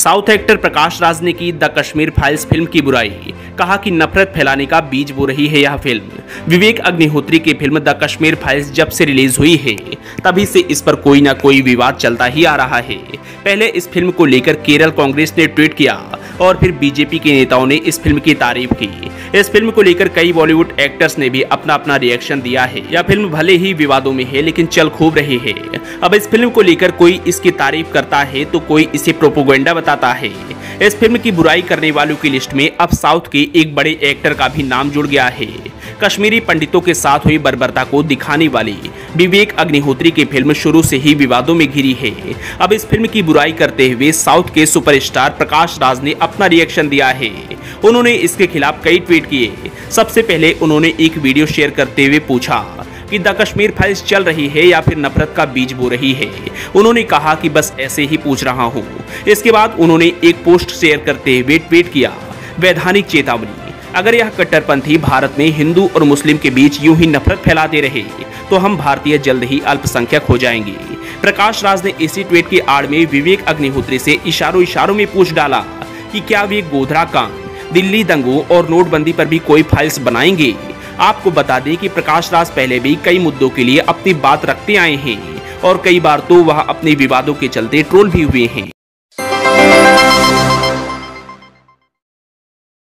South actor Prakash Raj ने की the Kashmir files film की बुराई। कहा कि नफरत फैलाने का बीज बो रही है यह फ़िल्म। विवेक अग्निहोत्री की फ़िल्म द कश्मीर फाइल्स जब से रिलीज़ हुई है, तभी से इस पर कोई ना कोई विवाद चलता ही आ रहा है। पहले इस फ़िल्म को लेकर केरल कांग्रेस ने ट्वीट किया। और फिर बीजेपी के नेताओं ने इस फ़िल्म की तारीफ़ की। इस फ़िल्म को लेकर कई बॉलीवुड एक्टर्स ने भी अपना अपना रिएक्शन दिया है। यह फ़िल्म भले ही विवादों में है, लेकिन चल खूब रही है। अब इस फ़िल्म को लेकर कोई इसकी तारीफ़ करता है तो कोई इसे प्रोपोगेंडा बताता है। इस फ़िल्म की बुराई करने वालों की लिस्ट में अब साउथ के एक बड़े एक्टर का भी नाम जुड़ गया है। कश्मीरी पंडितों के साथ हुई बर्बरता को दिखाने वाली विवेक अग्निहोत्री की फ़िल्म शुरू से ही विवादों में घिरी है। अब इस फ़िल्म की बुराई करते हुए साउथ के सुपरस्टार प्रकाश राज ने अपना रिएक्शन दिया है। उन्होंने इसके खिलाफ कई ट्वीट किए। सबसे पहले उन्होंने एक वीडियो शेयर करते हुए पूछा कि द कश्मीर फाइल्स चल रही है या फिर नफरत का बीज बो रही है। उन्होंने कहा कि बस ऐसे ही पूछ रहा हूँ। इसके बाद उन्होंने एक पोस्ट शेयर करते हुए ट्वीट किया। वैधानिक चेतावनी। अगर यह कट्टरपंथी भारत में हिंदू और मुस्लिम के बीच यूँ ही नफरत फैलाते रहे तो हम भारतीय जल्द ही अल्पसंख्यक हो जाएँगे। प्रकाश राज ने इसी ट्वीट की आड़ में विवेक अग्निहोत्री से इशारों इशारों में पूछ डाला कि क्या वे गोधरा कांड, दिल्ली दंगों और नोटबंदी पर भी कोई फाइल्स बनाएँगे? आपको बता दें कि प्रकाश राज पहले भी कई मुद्दों के लिए अपनी बात रखते आए हैं और कई बार तो वह अपने विवादों के चलते ट्रोल भी हुए हैं।